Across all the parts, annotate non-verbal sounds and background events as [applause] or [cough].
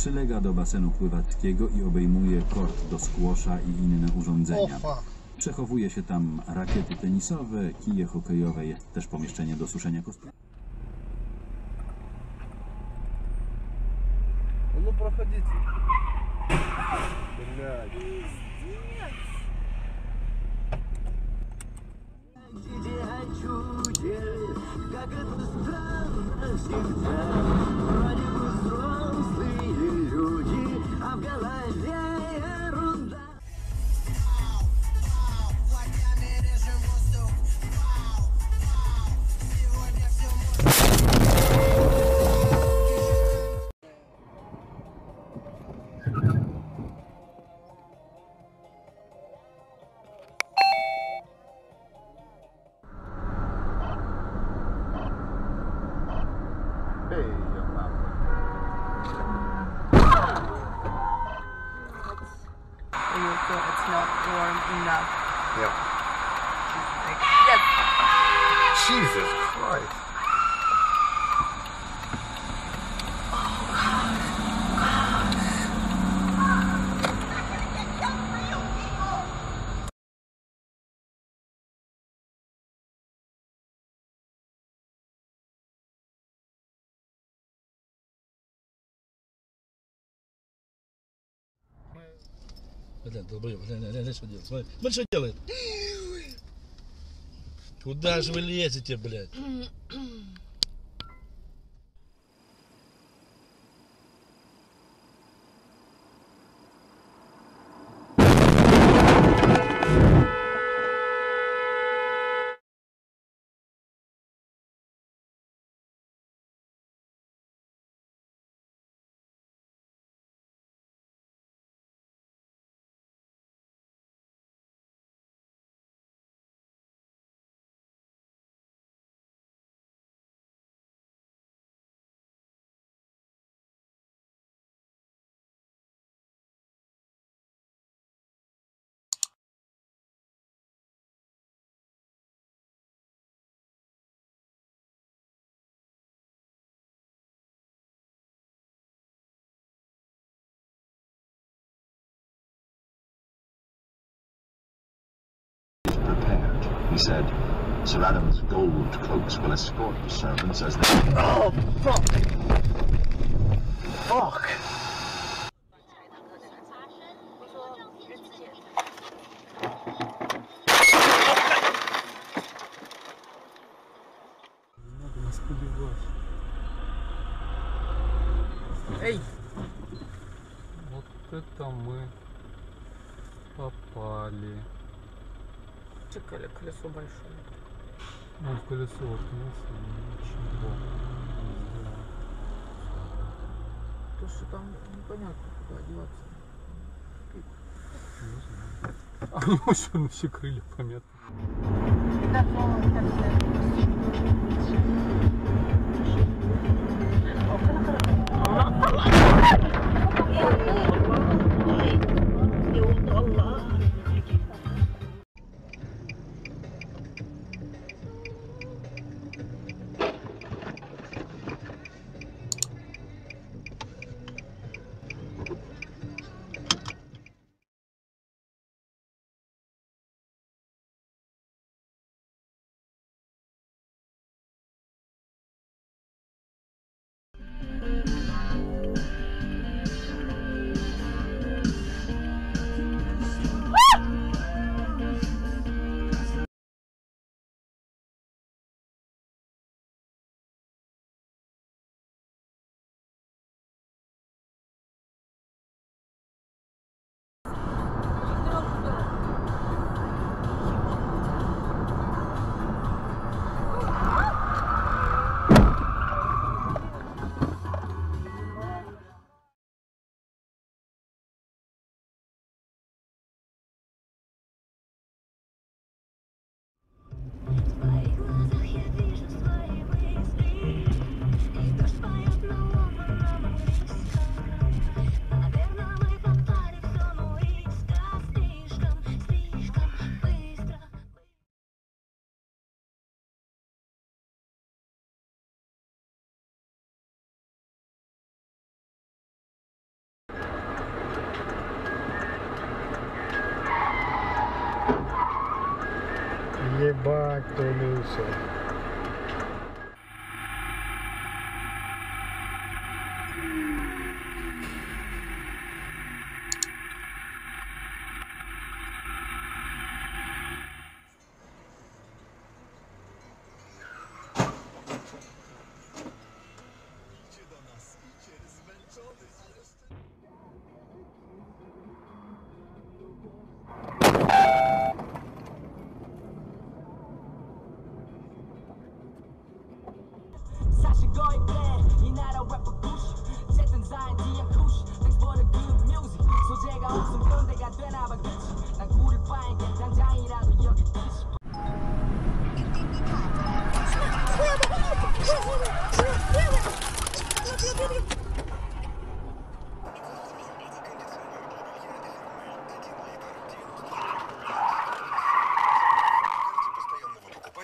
Przylega do basenu pływackiego i obejmuje kort do skłosza i inne urządzenia. Опа. Przechowuje się tam rakiety tenisowe, kije hokejowe, jest też pomieszczenie do suszenia kostiumów. Ну проходите. Блядь. Тебе чудес, как это странно всегда When you feel it's not warm enough. Yeah. Like, yes. Jesus Christ. Блядь, долбоёб, глянь, глянь, глянь, что делает. Смотри, смотри, что делает. Куда же вы лезете, блядь? [clears throat] He said, Sir Adam's gold cloaks will escort the servants as they... Oh, fuck. Fuck. Не надо нас убивать. Эй, Вот это мы попали. Чекали колесо большое. Он в колесо воткнулся ничего. То, что там непонятно, куда одеваться. Не знаю. А у него еще, все крылья пометны. Bartolucci.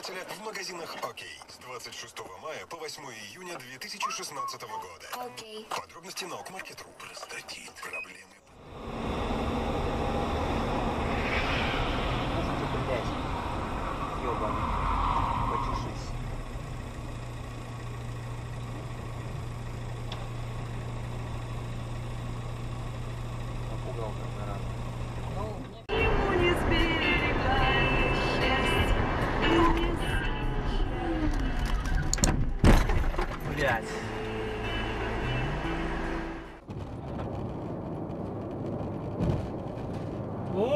покупателя в магазинах «Окей» с 26 мая по 8 июня 2016 года. «Окей». Подробности на окмаркет.ру. Простатит. Проблемы. Почешись. Как-то рано.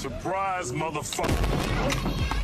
Surprise, motherfucker.